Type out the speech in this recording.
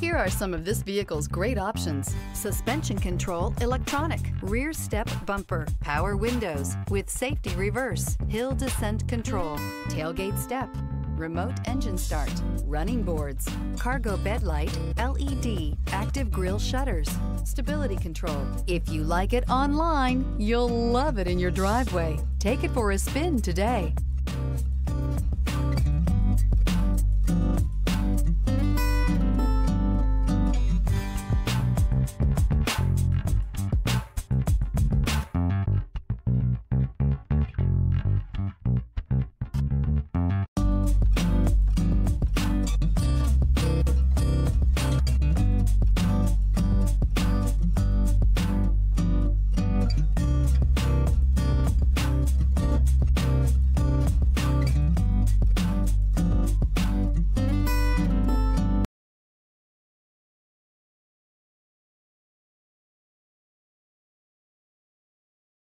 Here are some of this vehicle's great options. Suspension control electronic, rear step bumper, power windows with safety reverse, hill descent control, tailgate step, remote engine start, running boards, cargo bed light, LED, active grille shutters, stability control. If you like it online, you'll love it in your driveway. Take it for a spin today.